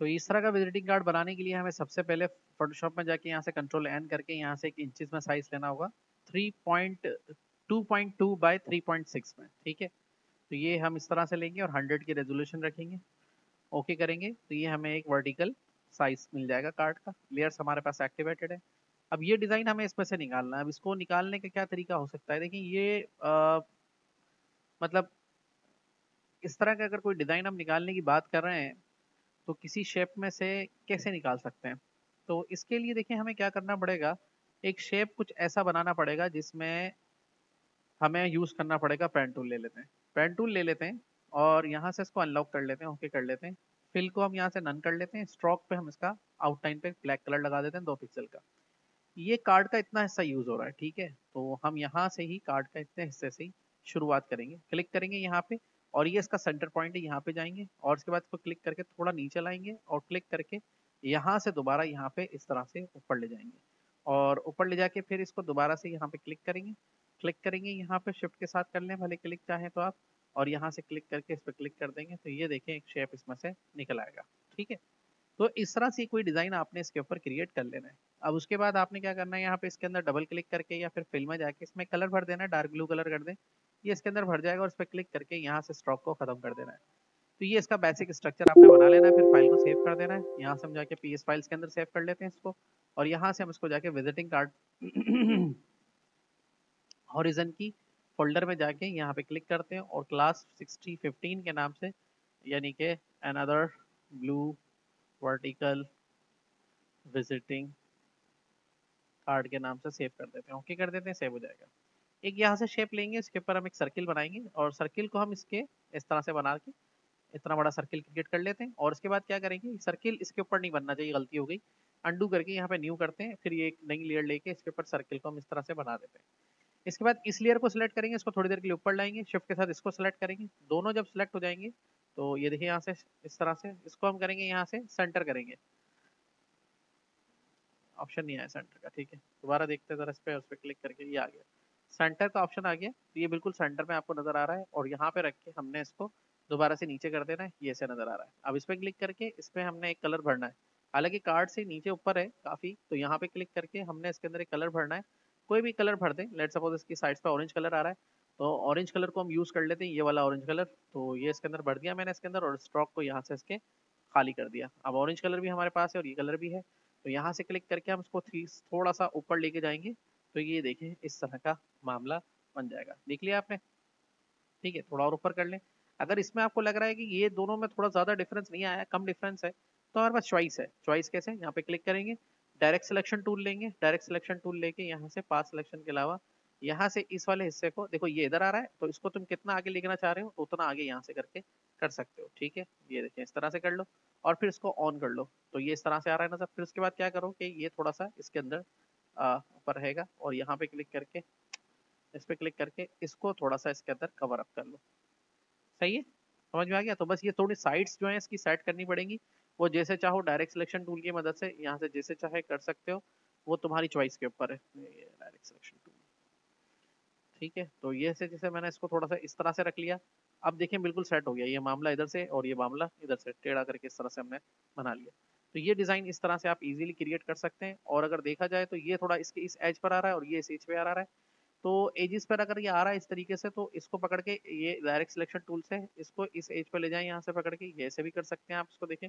तो इस तरह का विजिटिंग कार्ड बनाने के लिए हमें सबसे पहले फोटोशॉप में जाके यहाँ से कंट्रोल एन करके यहाँ से एक इंचज में साइज़ लेना होगा। Three point two point two by three point six में ठीक है? तो ये हम इस तरह से लेंगे और हंड्रेड की रेजोल्यूशन रखेंगे। ओके करेंगे तो ये हमें एक वर्टिकल साइज़ मिल जाएगा कार्ड का। लेयर्स हमारे पास एक्टिवेटेड है। अब ये डिज़ाइन हमें इसमें से निकालना है। अब इसको निकालने का क्या तरीका हो सकता है? देखिए ये आ, मतलब इस तरह का अगर कोई डिज़ाइन हम निकालने की बात कर रहे हैं तो किसी शेप में से कैसे निकाल सकते हैं? तो इसके लिए देखिए, हमें क्या करना पड़ेगा? एक शेप कुछ ऐसा बनाना पड़ेगा जिसमें हमें यूज़ करना पड़ेगा पेन टूल ले लेते हैं। पेन टूल ले लेते हैं और यहाँ से इसको अनलॉक कर लेते हैं ओके कर लेते हैं। फिल को हम यहाँ से नन कर लेते हैं। स्ट्रोक पे हम इसका आउटलाइन पे ब्लैक कलर लगा देते हैं दो पिक्सल का। ये कार्ड का इतना हिस्सा यूज़ हो रहा है, ठीक है? तो हम यहाँ से ही कार्ड का इतने हिस्से से ही शुरुआत करेंगे। क्लिक करेंगे यहाँ पे। और ये इसका सेंटर पॉइंट है, यहाँ पे जाएँगे और उसके बाद इसको क्लिक करके थोड़ा नीचे लाएँगे और क्लिक करके यहाँ से दोबारा यहाँ पे इस तरह से ऊपर ले जाएँगे। और ऊपर ले जाके फिर इसको दोबारा से यहाँ पे क्लिक करेंगे। क्लिक करेंगे, यहाँ पे शिफ्ट के साथ कर लें, भले क्लिक चाहें तो आप, और यहाँ से क्लिक करके इस पर क्लिक कर देंगे तो ये देखें एक शेप इसमें से निकल आएगा। ठीक है? तो इस तरह से कोई डिज़ाइन आपने इसके ऊपर क्रिएट कर लेना है। अब उसके बाद आपने क्या करना है, यहाँ पे इसके अंदर डबल क्लिक करके या फिर फ़िल्म में जाके इसमें कलर भर देना है डार्क ब्लू कलर कर दें। ये इसके अंदर भर जाएगा और इस पर क्लिक करके यहाँ से स्ट्रॉक को खत्म कर देना है। तो ये इसका बेसिक स्ट्रक्चर आपने बना लेना है, फिर फ़ाइल को सेव कर देना है। यहाँ से हम जाके पीएस फाइल्स के अंदर सेव कर लेते हैं इसको और यहाँ से हम इसको जाके विजिटिंग कार्ड हॉरिजन की फोल्डर में जाके यहाँ पे क्लिक करते हैं और क्लास 6015 के नाम से यानी कि another blue vertical visiting card के नाम से सेव कर देते हैं। ओके कर देते हैं सेव हो जाएगा। एक यहाँ से शेप लेंगे, इसके ऊपर हम एक सर्किल बनाएँगे और सर्किल को हम इसके इस तरह से बना के इतना बड़ा सर्किल क्रिएट कर लेते हैं। और उसके बाद क्या करेंगे सर्किल इसके ऊपर नहीं बनना चाहिए, गलती हो गई। अंडू करके यहाँ पे न्यू करते हैं, फिर ये एक नई लेयर लेके इसके ऊपर सर्किल को हम इस तरह से बना देते हैं। इसके बाद इस लेयर को सिलेक्ट करेंगे, इसको थोड़ी देर के लिए ऊपर लाएँगे शिफ्ट के साथ इसको सिलेक्ट करेंगे। दोनों जब सिलेक्ट हो जाएँगे तो ये देखिए यहाँ से इस तरह से इसको हम करेंगे, यहाँ से सेंटर करेंगे। ऑप्शन नहीं आया सेंटर का, ठीक है। दोबारा देखते हैं, जरा इस पर उस पर क्लिक करके ये आ गया। सेंटर का ऑप्शन आ गया। तो ये बिल्कुल सेंटर में आपको नज़र आ रहा है और यहाँ पे रख के हमने इसको दोबारा से नीचे कर देना है, ये ऐसे नज़र आ रहा है। अब इस पर क्लिक करके इस पर हमने एक कलर भरना है। हालाँकि कार्ड से नीचे ऊपर है काफ़ी तो यहाँ पे क्लिक करके हमने इसके अंदर एक कलर भरना है। कोई भी कलर भर दें लेट सपोज़ इसकी साइड पे ऑरेंज कलर आ रहा है तो ऑरेंज कलर को हम यूज़ कर लेते हैं, ये वाला ऑरेंज कलर। तो ये इसके अंदर भर दिया मैंने इसके अंदर और स्ट्रॉक को यहाँ से इसके खाली कर दिया। अब ऑरेंज कलर भी हमारे पास है और ये कलर भी है। तो यहाँ से क्लिक करके हम इसको थोड़ा सा ऊपर लेके जाएँगे। तो ये देखें इस तरह का मामला बन जाएगा। देख लिया आपने? ठीक है, थोड़ा और ऊपर कर लें। अगर इसमें आपको लग रहा है कि ये दोनों में थोड़ा ज़्यादा डिफरेंस नहीं आया, कम डिफरेंस है तो हमारे पास चॉइस है। चॉइस कैसे? यहाँ पे क्लिक करेंगे डायरेक्ट सिलेक्शन टूल लेंगे डायरेक्ट सिलेक्शन टूल लेके यहाँ से पास सिलेक्शन के अलावा यहाँ से इस वाले हिस्से को, देखो ये इधर आ रहा है तो इसको तुम कितना आगे लिखना चाह रहे हो, उतना आगे यहाँ से करके कर सकते हो। ठीक है, ये देखिए, इस तरह से कर लो और फिर इसको ऑन कर लो। तो ये इस तरह से आ रहा है ना सर फिर उसके बाद क्या करो कि ये थोड़ा सा इसके अंदर ऊपर रहेगा और यहाँ पे क्लिक करके, इस पर क्लिक करके इसको थोड़ा सा इसके अंदर कवर अप कर लो। सही है? समझ में आ गया? तो बस ये थोड़ी साइड्स जो है इसकी सेट करनी पड़ेंगी। वो जैसे चाहो डायरेक्ट सिलेक्शन टूल की मदद से यहाँ से जैसे चाहे कर सकते हो। वो तुम्हारी चॉइस के ऊपर है। डायरेक्ट सिलेक्शन टूल ठीक है? तो ये से जैसे मैंने इसको थोड़ा सा इस तरह से रख लिया। अब देखें बिल्कुल सेट हो गया। ये मामला इधर से और ये मामला इधर से। टेढ़ा करके इस तरह से हमने बना लिया। तो ये डिज़ाइन इस तरह से आप इजीली क्रिएट कर सकते हैं। और अगर देखा जाए तो ये थोड़ा इसके इस एज पर आ रहा है और ये इस एज पे आ रहा है। तो एजिस पर अगर ये आ रहा है इस तरीके से तो इसको पकड़ के ये डायरेक्ट सिलेक्शन टूल से इसको इस एज पर ले जाएँ, यहाँ से पकड़ के। ये ऐसे भी कर सकते हैं आप इसको देखें।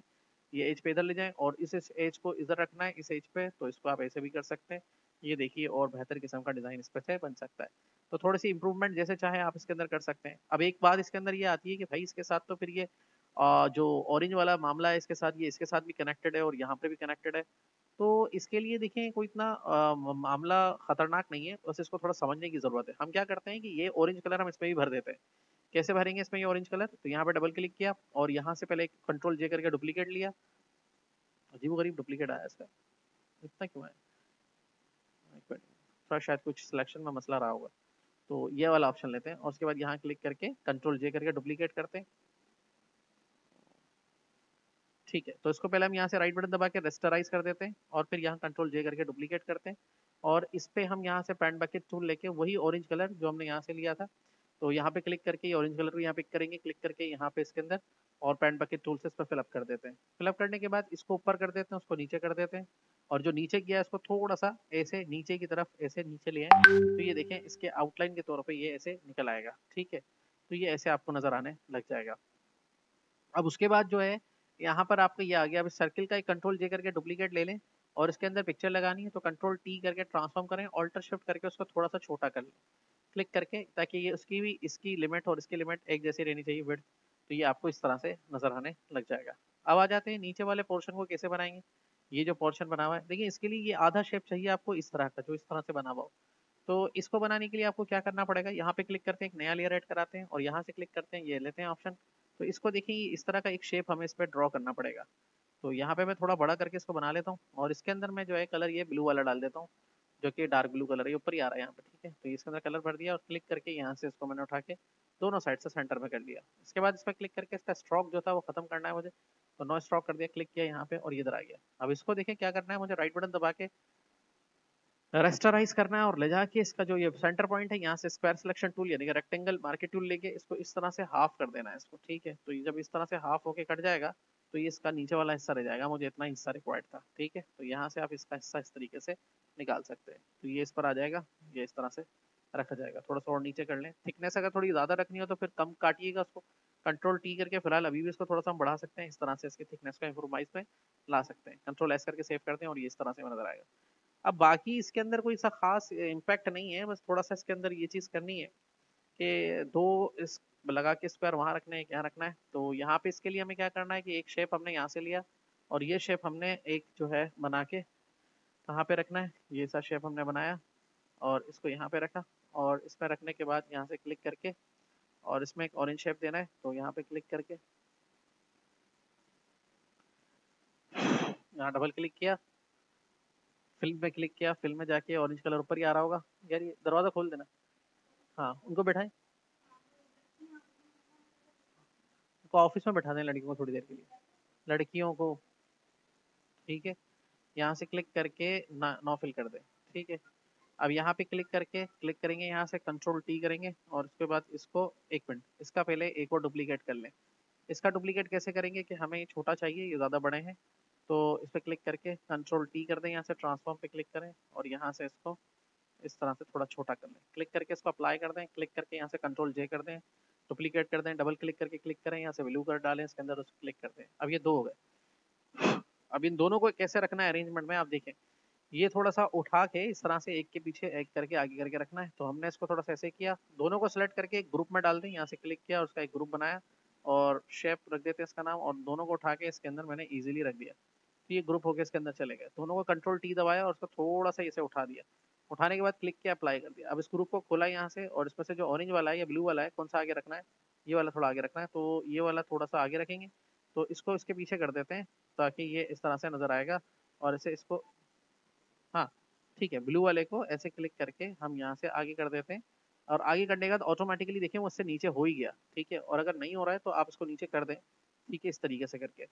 ये एज पे इधर ले जाएँ और इस एज को इधर रखना है, इस एज पे तो इसको आप ऐसे भी कर सकते हैं। ये देखिए और बेहतर किस्म का डिज़ाइन इस पर से बन सकता है। तो थोड़ी सी इंप्रूवमेंट जैसे चाहे आप इसके अंदर कर सकते हैं। अब एक बात इसके अंदर ये आती है कि भाई इसके साथ तो फिर ये जो ऑरेंज वाला मामला है, इसके साथ ये, इसके साथ भी कनेक्टेड है और यहाँ पे भी कनेक्टेड है। तो इसके लिए देखें कोई इतना मामला खतरनाक नहीं है, बस इसको थोड़ा समझने की ज़रूरत है। हम क्या करते हैं कि ये ऑरेंज कलर हम इसमें भी भर देते हैं। कैसे भरेंगे इसमें ये ऑरेंज कलर तो यहाँ पे डबल क्लिक किया और यहाँ से पहले कंट्रोल जे करके डुप्लीकेट लिया। अजीब गरीब डुप्लीकेट आया इसका। इतना क्यों है थोड़ा शायद कुछ सिलेक्शन में मसला रहा होगा। तो ये वाला ऑप्शन लेते हैं और उसके बाद यहाँ क्लिक करके कंट्रोल जे करके डुप्लीकेट करते हैं। ठीक है तो इसको पहले हम यहाँ से राइट बटन दबा के रेस्टराइज कर देते हैं और फिर यहाँ कंट्रोल जे करके डुप्लीकेट करते हैं और इस पे हम यहाँ से पैंट बकेट टूल लेके वही ऑरेंज कलर जो हमने यहाँ से लिया था तो यहाँ पे क्लिक करके ऑरेंज कलर को यहाँ पिक करेंगे क्लिक करके यहाँ पे इसके अंदर और पेंट बकेट टूल से इस पर फिलअप कर देते हैं। फिलअप करने के बाद इसको ऊपर कर देते हैं, उसको नीचे कर देते हैं और जो नीचे किया है इसको थोड़ा सा ऐसे नीचे की तरफ़ ऐसे नीचे लिए तो ये देखें इसके आउटलाइन के तौर पर ये ऐसे निकल आएगा, ठीक है तो ये ऐसे आपको नज़र आने लग जाएगा। अब उसके बाद जो है यहाँ पर आपको ये आ गया, अभी सर्किल का एक कंट्रोल जे करके डुप्लीकेट ले लें और इसके अंदर पिक्चर लगानी है तो कंट्रोल टी करके ट्रांसफॉर्म करें ऑल्टर शिफ्ट करके उसको थोड़ा सा छोटा कर लें। क्लिक करके ताकि ये उसकी भी, इसकी लिमिट और इसकी लिमिट एक जैसी रहनी चाहिए विड तो ये आपको इस तरह से नज़र आने लग जाएगा। अब आ जाते हैं, नीचे वाले पोर्शन को कैसे बनाएँगे? ये जो पोर्शन बना हुआ है, देखिए इसके लिए ये आधा शेप चाहिए आपको इस तरह का, जो इस तरह से बना हुआ हो। तो इसको बनाने के लिए आपको क्या करना पड़ेगा? यहाँ पे क्लिक करते हैं, एक नया लेयर ऐड कराते हैं और यहाँ से क्लिक करते हैं, ये लेते हैं ऑप्शन तो इसको देखिए, इस तरह का एक शेप हमें इस पर ड्रॉ करना पड़ेगा। तो यहाँ पे मैं थोड़ा बड़ा करके इसको बना लेता हूँ और इसके अंदर मैं जो है कलर ये ब्लू वाला डाल देता हूँ, जो कि डार्क ब्लू कलर है ऊपर ही आ रहा है यहाँ पे, ठीक है? तो इसके अंदर कलर भर दिया और क्लिक करके यहाँ से इसको मैंने उठा के दोनों साइड से सेंटर में कर दिया। इसके बाद इस पर क्लिक करके इसका स्ट्रोक जो था वो खत्म करना है मुझे। तो नो स्ट्रोक कर दिया क्लिक किया यहाँ पे और इधर आ गया। अब इसको देखें क्या करना है, मुझे राइट बटन दबा के रेस्टराइज करना है और ले जाके इसका जो ये सेंटर पॉइंट है, यहाँ से स्क्वायर सिलेक्शन टूल यानी कि रेक्टेंगल मार्केट टूल लेके इसको इस तरह से हाफ़ कर देना है इसको, ठीक है? तो ये जब इस तरह से हाफ़ होके कट जाएगा तो ये इसका नीचे वाला हिस्सा रह जाएगा। मुझे इतना हिस्सा रिक्वायर्ड था, ठीक है? तो यहाँ से आप इसका हिस्सा इस तरीके से निकाल सकते हैं। तो ये इस पर आ जाएगा, ये इस तरह से रखा जाएगा। थोड़ा सा और नीचे कर लें। थिकनेस अगर थोड़ी ज़्यादा रखनी हो तो फिर कम काटिएगा उसको। कंट्रोल टी करके फ़िलहाल अभी भी इसको थोड़ा सा हम बढ़ा सकते हैं। इस तरह से इसकी थिकनेस को इम्प्रोवाइज में ला सकते हैं। कंट्रोल एस करके सेव करते हैं और ये इस तरह से नज़र आएगा। अब बाकी इसके अंदर कोई सा खास इम्पैक्ट नहीं है, बस थोड़ा सा इसके अंदर ये चीज़ करनी है कि दो इस, लगा के स्क्वायर वहाँ रखना है क्या रखना है। तो यहाँ पे इसके लिए हमें क्या करना है कि एक शेप हमने यहाँ से लिया और ये शेप हमने एक जो है बना के कहाँ पे रखना है? ये सा शेप हमने बनाया और इसको यहाँ पे रखा और इसमें रखने के बाद यहाँ से क्लिक करके और इसमें एक ऑरेंज शेप देना है। तो यहाँ पे क्लिक करके यहाँ डबल क्लिक किया फ़िल्म में क्लिक किया, फ़िल्म में जाके ऑरेंज कलर ऊपर ही आ रहा होगा। यार ये दरवाज़ा खोल देना। हाँ उनको बैठाएँ। उनको ऑफ़िस में बैठा दें लड़कियों को थोड़ी देर के लिए। लड़कियों को। ठीक है? यहाँ से क्लिक करके ना नौ फिल कर दें। ठीक है? अब यहाँ पे क्लिक करके क्लिक करेंगे यहाँ से कंट्रोल टी करेंगे और उसके बाद इसको एक मिनट, इसका पहले एक और डुप्लीकेट कर लें। इसका डुप्लीकेट कैसे करेंगे कि हमें ये छोटा चाहिए, ये ज़्यादा बड़े हैं? तो इस पर क्लिक करके कंट्रोल टी कर दें, यहाँ से ट्रांसफॉर्म पे क्लिक करें और यहाँ से इसको इस तरह से थोड़ा छोटा कर लें। क्लिक करके इसको अप्लाई कर दें, क्लिक करके यहाँ से कंट्रोल जे कर दें डुप्लीकेट कर दें डबल क्लिक करके क्लिक करें, यहाँ से ब्लू कर डालें, इसके अंदर उसको क्लिक कर दें। अब ये दो हो गए। अब इन दोनों को कैसे रखना है अरेंजमेंट में, आप देखें। ये थोड़ा सा उठा के इस तरह से एक के पीछे, एक करके आगे करके रखना है। तो हमने इसको थोड़ा सा ऐसे किया। दोनों को सिलेक्ट करके एक ग्रुप में डाल दें, यहाँ से क्लिक किया उसका एक ग्रुप बनाया और शेप रख देते हैं इसका नाम और दोनों को उठा के इसके अंदर मैंने इजीली रख दिया। तो ये ग्रुप होकर इसके अंदर चले गए। दोनों को कंट्रोल टी दबाया और उसको थोड़ा सा इसे उठा दिया। उठाने के बाद क्लिक किया अप्लाई कर दिया। अब इस ग्रुप को खोला यहाँ से और इसमें से जो ऑरेंज वाला है या ब्लू वाला है, कौन सा आगे रखना है? ये वाला थोड़ा आगे रखना है। तो ये वाला थोड़ा सा आगे रखेंगे। तो इसको इसके पीछे कर देते हैं ताकि ये इस तरह से नज़र आएगा और इसे इसको हाँ ठीक है ब्लू वाले को ऐसे क्लिक करके हम यहाँ से आगे कर देते हैं। और आगे करने के बाद ऑटोमेटिकली देखें वो उससे नीचे हो ही गया, ठीक है? और अगर नहीं हो रहा है तो आप इसको नीचे कर दें, ठीक है, इस तरीके से करके।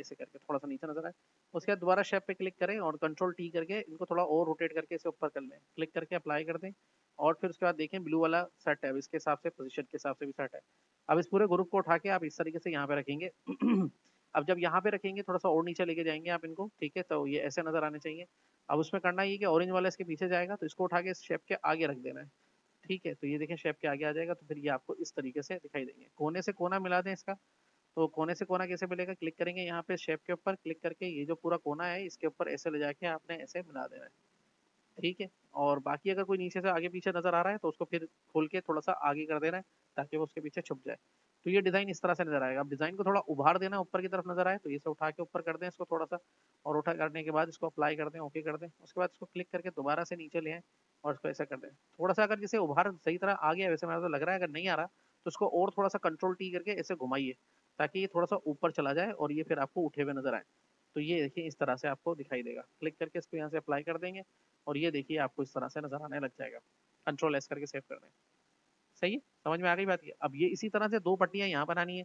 ऐसे करके थोड़ा सा नीचे नज़र आए। उसके बाद दोबारा शेप पे क्लिक करें और कंट्रोल टी करके इनको थोड़ा और रोटेट करके इसे ऊपर कर लें। क्लिक करके अप्लाई कर दें और फिर उसके बाद देखें ब्लू वाला सेट है। इसके हिसाब से पोजिशन के हिसाब से भी सेट है। अब इस पूरे ग्रुप को उठा के आप इस तरीके से यहाँ पे रखेंगे। अब जब यहाँ पे रखेंगे, थोड़ा सा और नीचे लेके जाएँगे आप इनको, ठीक है? तो ये ऐसे नज़र आने चाहिए। अब उसमें करना ये कि ऑरेंज वाला इसके पीछे जाएगा तो इसको उठा के इस शेप के आगे रख देना है। ठीक है? तो ये देखें शेप के आगे आ जाएगा तो फिर ये आपको इस तरीके से दिखाई देंगे। कोने से कोना मिला दें इसका। तो कोने से कोना कैसे मिलेगा? क्लिक करेंगे यहाँ पे शेप के ऊपर, क्लिक करके ये जो पूरा कोना है, इसके ऊपर ऐसे ले जाके आपने ऐसे मिला देना है। ठीक है? और बाकी अगर कोई नीचे से आगे पीछे नज़र आ रहा है तो उसको फिर खोल के थोड़ा सा आगे कर देना है, ताकि वो उसके पीछे छुप जाए। तो ये डिज़ाइन इस तरह से नज़र आएगा। अब डिज़ाइन को थोड़ा उभार देना ऊपर की तरफ़ नज़र आए तो इसे उठा के ऊपर कर दें इसको थोड़ा सा, और उठा करने के बाद इसको अप्लाई कर दें ओके कर दें। उसके बाद इसको क्लिक करके दोबारा से नीचे ले आए और इसको ऐसा कर दें। थोड़ा सा अगर जैसे उभार सही तरह आ गया, वैसे मेरा तो लग रहा है, अगर नहीं आ रहा तो उसको और थोड़ा सा कंट्रोल टी करके ऐसे घुमाइए। ताकि ये थोड़ा सा ऊपर चला जाए और ये फिर आपको उठे हुए नज़र आए। तो ये देखिए इस तरह से आपको दिखाई देगा। क्लिक करके इसको यहाँ से अप्लाई कर देंगे और ये देखिए आपको इस तरह से नज़र आने लग जाएगा। कंट्रोल एस करके सेव कर दें। सही है? समझ में आ गई बात? ये अब ये इसी तरह से दो पट्टियाँ यहाँ बनानी है।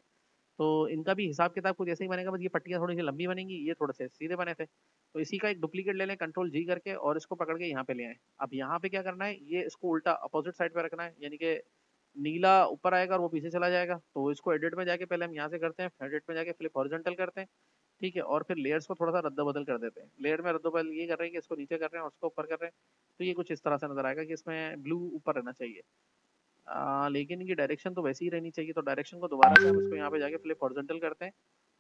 तो इनका भी हिसाब किताब कुछ ऐसे ही बनेगा, बस ये पट्टियाँ थोड़ी सी लंबी बनेंगी, ये थोड़े से सीधे बने थे। तो इसी का एक डुप्लीकेट ले लें कंट्रोल जी करके और इसको पकड़ के यहाँ पे ले आए। अब यहाँ पे क्या करना है? ये इसको उल्टा अपोजिट साइड पे रखना है, यानी कि नीला ऊपर आएगा और वो पीछे चला जाएगा। तो इसको एडिट में जाके पहले हम यहाँ से करते हैं एडिट में जाके फ्लिप हॉरिजॉन्टल करते हैं ठीक है? और फिर लेयर्स को थोड़ा सा रद्द बदल कर देते हैं। लेयर में रद्द बदल ये कर रहे हैं कि इसको नीचे कर रहे हैं और उसको ऊपर कर रहे हैं। तो ये कुछ इस तरह से नज़र आएगा कि इसमें ब्लू ऊपर रहना चाहिए। आ, लेकिन इनकी डायरेक्शन तो वैसी ही रहनी चाहिए। तो डायरेक्शन को दोबारा से हम इसको यहाँ पे जाके फ्लिप हॉरिजॉन्टल करते हैं।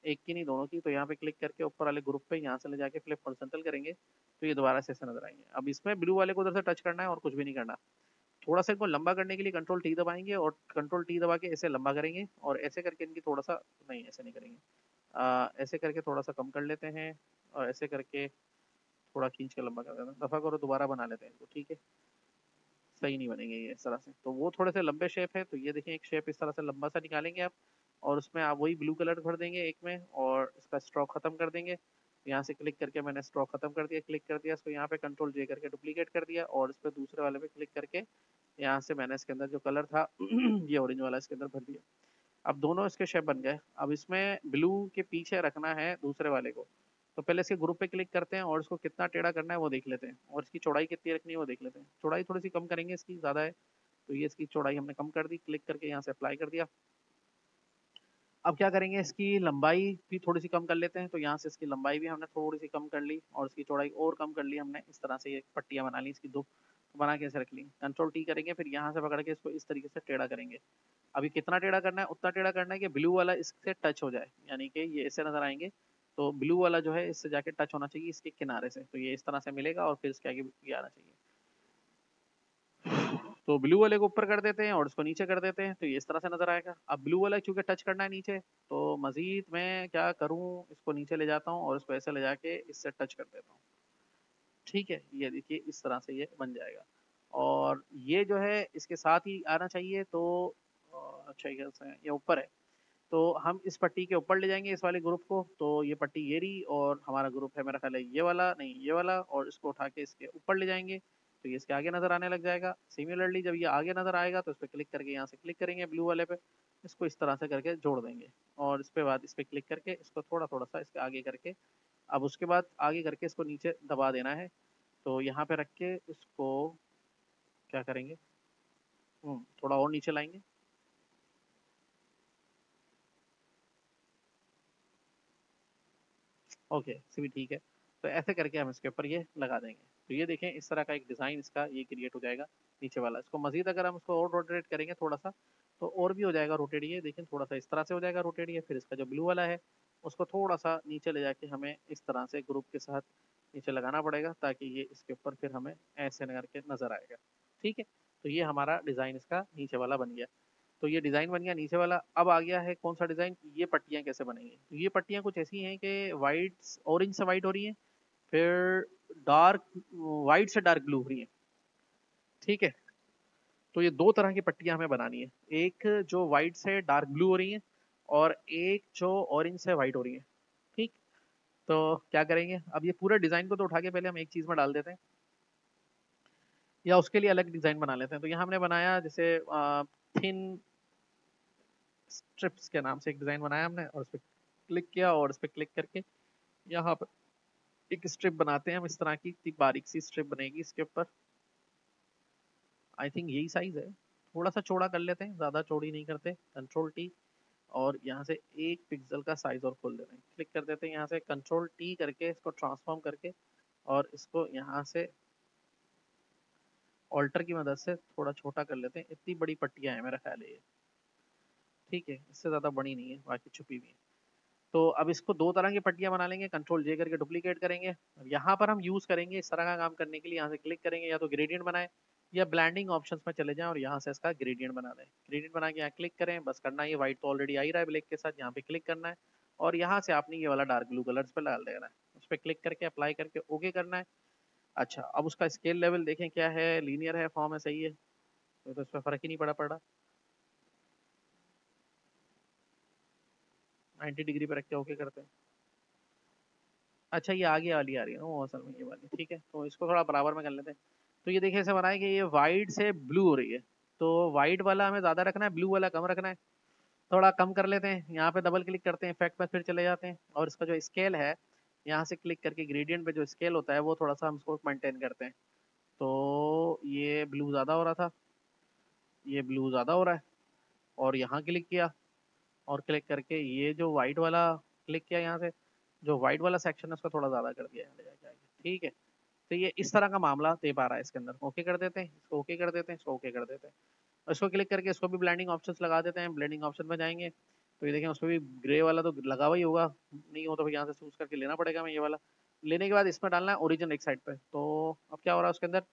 एक की नहीं दोनों की। तो यहाँ पे क्लिक करके ऊपर वाले ग्रुप पे यहाँ से ले जाके फ्लिप हॉरिजॉन्टल करेंगे। तो ये दोबारा से ऐसे नज़र आएँगे। अब इसमें ब्लू वाले को उधर से टच करना है और कुछ भी नहीं करना। थोड़ा सा इनको लंबा करने के लिए कंट्रोल टी दबाएँगे और कंट्रोल टी दबा के ऐसे लंबा करेंगे और ऐसे करके इनकी थोड़ा सा, नहीं, ऐसे नहीं करेंगे। ऐसे करके थोड़ा सा कम कर लेते हैं और ऐसे करके थोड़ा खींच के लंबा कर देते हैं। दफ़ा करो, दोबारा बना लेते हैं इनको, ठीक है? सही नहीं बनेंगे ये इस तरह से। तो वो थोड़े से लंबे शेप है तो ये देखें एक शेप इस तरह से लंबा सा निकालेंगे आप और उसमें आप वही ब्लू कलर भर देंगे एक में और इसका स्ट्रोक खत्म कर देंगे। यहाँ से क्लिक करके मैंने स्ट्रोक खत्म कर दिया, क्लिक कर दिया, इसको यहाँ पे कंट्रोल जे करके डुप्लीकेट कर दिया और इस पर दूसरे वाले पे क्लिक करके यहाँ से मैंने इसके अंदर जो कलर था, ये ऑरेंज वाला इसके अंदर भर दिया। अब दोनों इसके शेप बन गए। अब इसमें ब्लू के पीछे रखना है दूसरे वाले को। तो पहले इसके ग्रुप पे क्लिक करते हैं और इसको कितना टेढ़ा करना है वो देख लेते हैं और इसकी चौड़ाई कितनी रखनी है वो देख लेते हैं। चौड़ाई थोड़ी सी कम करेंगे इसकी, ज़्यादा है। तो ये इसकी चौड़ाई हमने कम कर दी क्लिक करके यहाँ से अप्लाई कर दिया। अब क्या करेंगे, इसकी लंबाई भी थोड़ी सी कम कर लेते हैं तो यहाँ से इसकी लंबाई भी हमने थोड़ी सी कम कर ली और इसकी चौड़ाई और कम कर ली, हमने इस तरह से ये पट्टियाँ बना ली, इसकी दो बना के ऐसे रख ली। कंट्रोल टी करेंगे, फिर यहाँ से पकड़ के इसको इस तरीके से टेढ़ा करेंगे। अभी कितना टेढ़ा करना है, उतना टेढ़ा करना है कि ब्लू वाला इससे टच हो जाए, यानी कि ये ऐसे नज़र आएँगे तो ब्लू वाला जो है इससे जाके टच होना चाहिए इसके किनारे से तो ये इस तरह से मिलेगा और फिर इसके आगे ये आना चाहिए। तो ब्लू वाले को ऊपर कर देते हैं और उसको नीचे कर देते हैं तो ये इस तरह से नज़र आएगा। अब ब्लू वाला क्योंकि टच करना है नीचे तो मजीद मैं क्या करूँ? इसको नीचे ले जाता हूँ और इसको ऐसे ले जाके इससे टच कर देता हूँ। ठीक है, ये देखिए इस तरह से ये बन जाएगा। और ये जो है, इसके साथ ही आना चाहिए तो अच्छा ये ऊपर है। तो हम इस पट्टी के ऊपर ले जाएँगे इस वाले ग्रुप को तो ये पट्टी ये रही और हमारा ग्रुप है मेरा ख्याल है ये वाला, नहीं ये वाला, और इसको उठा के इसके ऊपर ले जाएँगे। तो ये इसके आगे नज़र आने लग जाएगा। सिमिलरली जब ये आगे नज़र आएगा तो इस पर क्लिक करके यहाँ से क्लिक करेंगे ब्लू वाले पे। इसको इस तरह से करके जोड़ देंगे। और इस पे बाद इस पर क्लिक करके इसको थोड़ा थोड़ा सा इसके आगे करके अब उसके बाद आगे करके इसको नीचे दबा देना है। तो यहाँ पे रख के इसको क्या करेंगे? हम्म, थोड़ा और नीचे लाएँगे। ओके भी ठीक है। तो ऐसे करके हम इसके ऊपर ये लगा देंगे। तो ये देखें, इस तरह का एक डिज़ाइन इसका ये क्रिएट हो जाएगा नीचे वाला। इसको मजीद अगर हम इसको और रोटेट करेंगे थोड़ा सा तो और भी हो जाएगा रोटेट ये। देखें थोड़ा सा इस तरह से हो जाएगा रोटेट ये, फिर इसका जो ब्लू वाला है, उसको थोड़ा सा नीचे ले जाके हमें इस तरह से ग्रुप के साथ नीचे लगाना पड़ेगा, ताकि ये इसके ऊपर फिर हमें ऐसे करके नज़र आएगा। ठीक है? तो ये हमारा डिज़ाइन इसका नीचे वाला बन गया। तो ये डिज़ाइन बन गया नीचे वाला। अब आ गया है कौन सा डिज़ाइन ये पट्टियाँ कैसे बनेंगी? तो ये पट्टियाँ कुछ ऐसी हैं कि वाइट ऑरेंज से वाइट हो रही हैं, फिर डार्क वाइट से डार्क ब्लू हो रही है। ठीक है? तो ये दो तरह की पट्टियाँ हमें बनानी है। एक जो वाइट से डार्क ब्लू हो रही है और एक जो ऑरेंज से वाइट हो रही है। ठीक? तो क्या करेंगे? अब ये पूरे डिज़ाइन को तो उठा के पहले हम एक चीज़ में डाल देते हैं। या उसके लिए अलग डिज़ाइन बना लेते हैं। तो यहाँ हमने बनाया जैसे थिन स्ट्रिप्स के नाम से एक डिज़ाइन बनाया हमने और उस पर क्लिक किया और उस पर क्लिक करके यहाँ पर एक स्ट्रिप बनाते हैं हम इस तरह की, इतनी बारीक सी स्ट्रिप बनेगी इसके ऊपर। आई थिंक यही साइज़ है। थोड़ा सा चौड़ा कर लेते हैं, ज़्यादा चौड़ी नहीं करते। कंट्रोल टी और यहाँ से एक पिक्सल का साइज़ और खोल देते हैं। क्लिक कर देते हैं यहाँ से कंट्रोल टी करके, इसको ट्रांसफॉर्म करके और इसको यहाँ से ऑल्टर की मदद से थोड़ा छोटा कर लेते हैं। इतनी बड़ी पट्टियाँ हैं मेरा ख्याल है ये। ठीक है, इससे ज़्यादा बड़ी नहीं है, बाकी छुपी हुई है। तो अब इसको दो तरह की पट्टियाँ बना लेंगे कंट्रोल जे करके डुप्लीकेट करेंगे। अब यहाँ पर हम यूज़ करेंगे इस तरह का काम करने के लिए यहाँ से क्लिक करेंगे या तो ग्रेडियंट बनाए या ब्लैंडिंग ऑप्शंस में चले जाएँ और यहाँ से इसका ग्रेडियंट बना दें। ग्रेडियंट बना के यहाँ क्लिक करें बस करना ये व्हाइट तो ऑलरेडी आ ही रहा है ब्लैक के साथ यहाँ पे क्लिक करना है और यहाँ से आपने ये वाला डार्क ब्लू कलर पर डाल देना है। उस पर क्लिक करके अप्लाई करके ओके करना है। अच्छा अब उसका स्केल लेवल देखें क्या है लीनियर है फॉर्म है सही है? तो, तो इस पर फ़र्क ही नहीं पड़ा पड़ा। नाइन्टी डिग्री पर रख के ओके करते हैं। अच्छा ये आगे वाली आ रही है वो असल में ये वाली, ठीक है? तो इसको थोड़ा बराबर में कर लेते हैं। तो ये देखिए, ऐसे बनाए कि ये वाइट से ब्लू हो रही है। तो वाइट वाला हमें ज़्यादा रखना है ब्लू वाला कम रखना है। थोड़ा कम कर लेते हैं, यहाँ पे डबल क्लिक करते हैं इफ़ेक्ट में फिर चले जाते हैं। और इसका जो स्केल है, यहाँ से क्लिक करके ग्रेडियंट पे जो स्केल होता है, वो थोड़ा सा हम उसको मेंटेन करते हैं। तो ये ब्लू ज़्यादा हो रहा था, ये ब्लू ज़्यादा हो रहा है, और यहाँ क्लिक किया। और क्लिक करके ये जो वाइट वाला क्लिक किया यहाँ से, जो वाइट वाला सेक्शन है उसका थोड़ा ज़्यादा कर दिया ठीक है? तो ये इस तरह का मामला दे पा रहा है इसके अंदर। ओके कर देते हैं, इसको ओके कर देते हैं, इसको ओके कर देते हैं। इसको क्लिक करके इसको भी ब्लैंडिंग ऑप्शन लगा देते हैं ब्लैंडिंग ऑप्शन में जाएँगे। तो ये देखें, उसमें भी ग्रे वाला तो लगा हुआ ही होगा। नहीं हो तो फिर यहाँ से चूज़ करके लेना पड़ेगा मैं ये वाला। लेने के बाद इसमें डालना है ओरिजिन एक साइड पे। तो अब क्या हो रहा है उसके अंदर?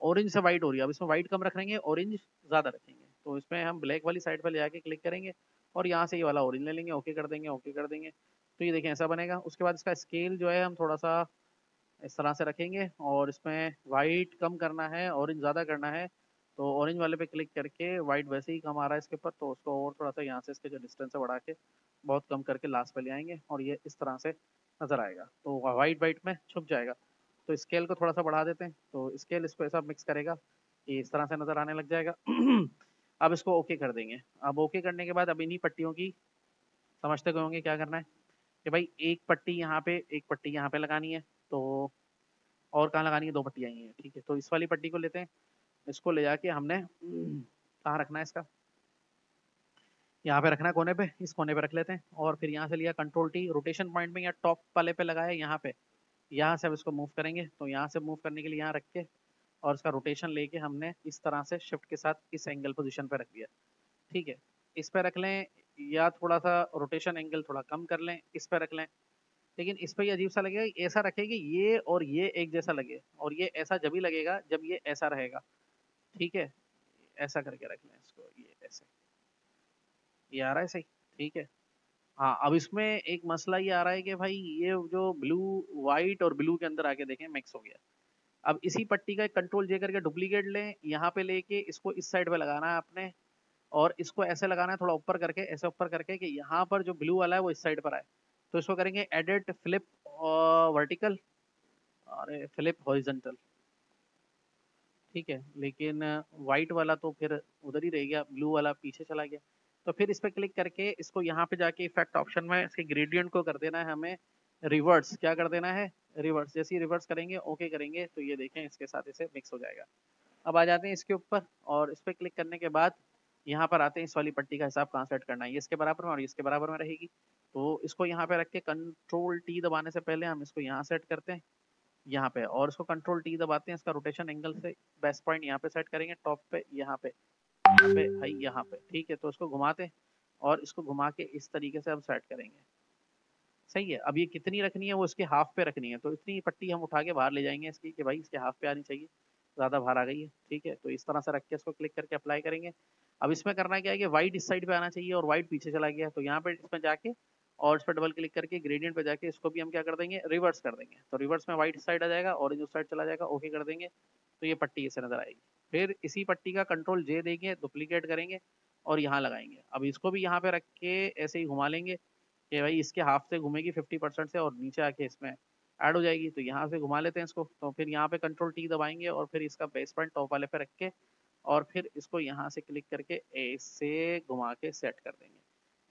ऑरेंज से वाइट हो रही है। अब इसमें वाइट कम रखेंगे ऑरेंज ज़्यादा रखेंगे। तो इसमें हम ब्लैक वाली साइड पर ले जाके क्लिक करेंगे। और यहाँ से ये वाला ऑरेंज ले लेंगे, ओके कर देंगे, ओके कर देंगे। तो ये देखें ऐसा बनेगा। उसके बाद इसका स्केल जो है, हम थोड़ा सा इस तरह से रखेंगे और इसमें वाइट कम करना है ऑरेंज ज़्यादा करना है। तो ऑरेंज वाले पे क्लिक करके वाइट वैसे ही कम आ रहा है इसके ऊपर तो उसको और थोड़ा सा यहाँ से इसके जो डिस्टेंस है, बढ़ा के बहुत कम करके लास्ट पे ले आएँगे और ये इस तरह से नज़र आएगा। तो वाइट वाइट में छुप जाएगा। तो स्केल को थोड़ा सा बढ़ा देते हैं। तो स्केल इसको ऐसा मिक्स करेगा। कि इस तरह से नज़र आने लग जाएगा। अब इसको ओके कर देंगे। अब ओके करने के बाद अब इन्हीं पट्टियों की समझते गए होंगे क्या करना है कि भाई एक पट्टी यहाँ पे, एक पट्टी यहाँ पे लगानी है तो और कहाँ लगानी है? दो पट्टियाँ ही हैं, ठीक है? तो इस वाली पट्टी को लेते हैं। इसको ले जाके हमने, कहाँ रखना है इसका? यहाँ पे रखना है कोने पे, इस कोने पे रख लेते हैं। और फिर यहाँ से लिया कंट्रोल टी रोटेशन पॉइंट में या टॉप वाले पे लगाया, यहाँ पे। यहाँ से अब इसको मूव करेंगे। तो यहाँ से मूव करने के लिए यहाँ रख के और इसका रोटेशन लेके हमने इस तरह से शिफ्ट के साथ इस एंगल पोजिशन पे रख दिया। ठीक है? इस पर रख लें या थोड़ा सा रोटेशन एंगल थोड़ा कम कर लें, इस पर रख लें। लेकिन इस पर अजीब सा लगेगा ऐसा रखेगी ये और ये एक जैसा लगे और ये ऐसा जब ही लगेगा, जब ये ऐसा रहेगा। ठीक है? ऐसा करके रख लें इसको, ये ऐसे। ये आ रहा है सही? ठीक है? हाँ अब इसमें एक मसला ये आ रहा है कि भाई ये जो ब्लू वाइट और ब्लू के अंदर आके देखें मिक्स हो गया। अब इसी पट्टी का एक कंट्रोल जे करके डुप्लीकेट लें, यहाँ पे लेके इसको इस साइड पे लगाना है आपने, और इसको ऐसे लगाना है, थोड़ा ऊपर करके, ऐसे ऊपर करके कि यहाँ पर जो ब्लू वाला है वो इस साइड पर आए। तो इसको करेंगे एडिट फ्लिप वर्टिकल अरे फ्लिप हॉरिजेंटल ठीक है, लेकिन वाइट वाला तो फिर उधर ही रह गया ब्लू वाला पीछे चला गया। तो फिर इस पर क्लिक करके इसको यहाँ पे जाके इफ़ेक्ट ऑप्शन में इसके ग्रेडियंट को कर देना है हमें रिवर्स क्या कर देना है? रिवर्स जैसे ही रिवर्स करेंगे ओके करेंगे तो ये देखें, इसके साथ इसे मिक्स हो जाएगा। अब आ जाते हैं इसके ऊपर, और इस पर क्लिक करने के बाद, यहाँ पर आते हैं इस वाली पट्टी का हिसाब सेट करना है। ये इसके बराबर में और इसके बराबर में रहेगी। तो इसको यहाँ पे रख के कंट्रोल टी दबाने से पहले हम इसको यहाँ सेट करते हैं, यहाँ पे, और इसको कंट्रोल टी दबाते हैं, इसका रोटेशन एंगल से बेस्ट पॉइंट यहाँ पे सेट करेंगे टॉप पे, यहाँ पे यहाँ पे, भाई, यहाँ पे, ठीक है? तो इसको घुमाते हैं, और इसको घुमा के इस तरीके से हम सेट करेंगे। सही है, अब ये कितनी रखनी है, वो इसके हाफ़ पे रखनी है तो इतनी पट्टी हम उठा के बाहर ले जाएँगे इसकी कि भाई इसके हाफ़ पे आनी चाहिए, ज़्यादा बाहर आ गई है, ठीक है तो इस तरह से रख के इसको क्लिक करके अप्लाई करेंगे। अब इसमें करना क्या है कि व्हाइट इस साइड पे आना चाहिए और वाइट पीछे चला गया तो यहाँ पे इसमें जाके और इस पर डबल क्लिक करके ग्रेडियंट पे जाके इसको भी हम क्या कर देंगे, रिवर्स कर देंगे तो रिवर्स में व्हाइट साइड आ जाएगा, ऑरेंज उस साइड चला जाएगा, ओके कर देंगे तो ये पट्टी इसे नज़र आएगी। फिर इसी पट्टी का कंट्रोल जे देंगे, डुप्लीकेट करेंगे और यहाँ लगाएँगे। अब इसको भी यहाँ पे रख के ऐसे ही घुमा लेंगे कि भाई इसके हाफ़ से घूमेगी फिफ्टी परसेंट से और नीचे आके इसमें ऐड हो जाएगी तो यहाँ से घुमा लेते हैं इसको तो फिर यहाँ पे कंट्रोल टी दबाएँगे और फिर इसका बेस पॉइंट टॉप वाले पे रख के और फिर इसको यहाँ से क्लिक करके ऐसे घुमा के सेट कर देंगे।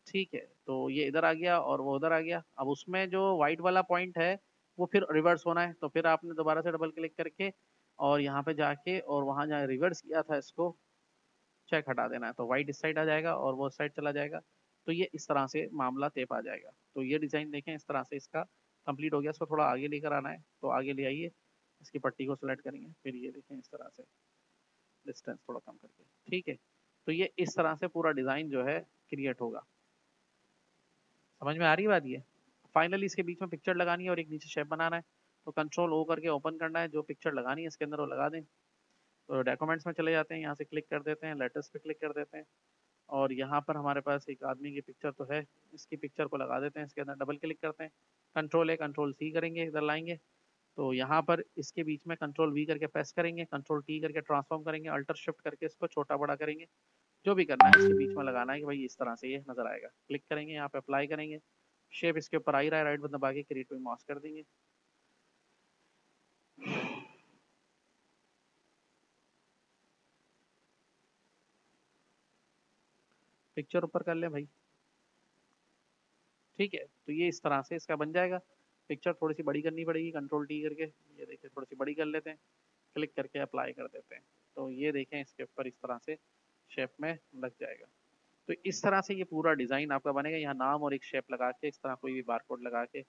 ठीक है तो ये इधर आ गया और वो उधर आ गया। अब उसमें जो वाइट वाला पॉइंट है, वो फिर रिवर्स होना है तो फिर आपने दोबारा से डबल क्लिक करके और यहाँ पे जाके और वहाँ जहाँ रिवर्स किया था इसको चेक हटा देना है तो वाइट इस साइड आ जाएगा और वो साइड चला जाएगा। तो ये इस तरह से मामला तेप आ जाएगा। तो ये डिज़ाइन देखें, इस तरह से इसका कंप्लीट हो गया। इसको थोड़ा आगे लेकर आना है तो आगे ले आइए। इसकी पट्टी को सिलेक्ट करेंगे, फिर ये देखें इस तरह से। डिस्टेंस थोड़ा कम करके, ठीक है? तो ये इस तरह से पूरा डिज़ाइन जो है क्रिएट होगा। समझ में आ रही बात ये? फाइनली इसके बीच में पिक्चर लगानी है और एक नीचे शेप बनाना है। तो कंट्रोल ओ करके ओपन करना है। जो पिक्चर लगानी है इसके अंदर वो लगा दें। तो डॉक्यूमेंट्स में चले जाते हैं, यहाँ से क्लिक कर देते हैं, लेटर्स पे क्लिक कर देते हैं। और यहाँ पर हमारे पास एक आदमी की पिक्चर तो है, इसकी पिक्चर को लगा देते हैं, इसके अंदर डबल क्लिक करते हैं। कंट्रोल ए कंट्रोल सी करेंगे, इधर लाएँगे। तो यहाँ पर इसके बीच में कंट्रोल वी करके प्रेस करेंगे कंट्रोल टी करके ट्रांसफॉर्म करेंगे अल्टर शिफ्ट करके इसको छोटा बड़ा करेंगे। जो भी करना है इसके बीच में लगाना है कि भाई इस तरह से ये नज़र आएगा। क्लिक करेंगे, यहाँ पे अप्लाई करेंगे। शेप इसके ऊपर आई रहा है राइट बटन दबा के क्रिएट पे माउस कर देंगे। पिक्चर ऊपर कर ले भाई। ठीक है तो ये इस तरह से इसका बन जाएगा। पिक्चर थोड़ी सी बड़ी करनी पड़ेगी कंट्रोल टी करके। ये देखिए, थोड़ी सी बड़ी कर लेते हैं। क्लिक करके अप्लाई कर देते हैं। तो ये देखें, इसके ऊपर इस तरह से शेप में लग जाएगा। तो इस तरह से ये पूरा डिज़ाइन आपका बनेगा। यहाँ नाम और एक शेप लगा के, इस तरह कोई भी बार लगा के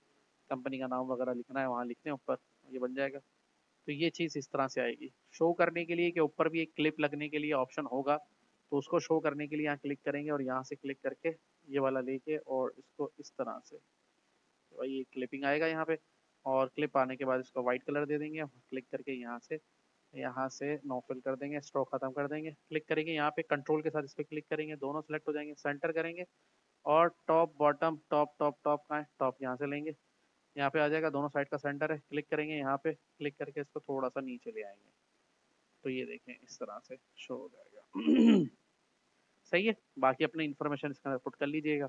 कंपनी का नाम वगैरह लिखना है, वहाँ लिखने ऊपर ये बन जाएगा। तो ये चीज़ इस तरह से आएगी। शो करने के लिए कि ऊपर भी एक क्लिप लगने के लिए ऑप्शन होगा। तो उसको शो करने के लिए यहाँ क्लिक करेंगे और यहाँ से क्लिक करके ये वाला लेके और इसको इस तरह से। तो ये क्लिपिंग आएगा यहाँ पे और क्लिप आने के बाद इसको वाइट कलर दे देंगे क्लिक करके यहाँ से यहाँ से नो फिल कर देंगे स्ट्रोक खत्म कर देंगे। क्लिक करेंगे यहाँ पे कंट्रोल के साथ इस पर क्लिक करेंगे, दोनों सेलेक्ट हो जाएँगे सेंटर करेंगे और top bottom top top top का है टॉप यहाँ से लेंगे। यहाँ पे आ जाएगा, दोनों साइड का सेंटर है क्लिक करेंगे यहाँ पे क्लिक करके इसको थोड़ा सा नीचे ले आएँगे। तो ये देखें इस तरह से शो हो जाएगा। सही है? बाकी अपने इन्फॉर्मेशन इसके अंदर पुट कर लीजिएगा।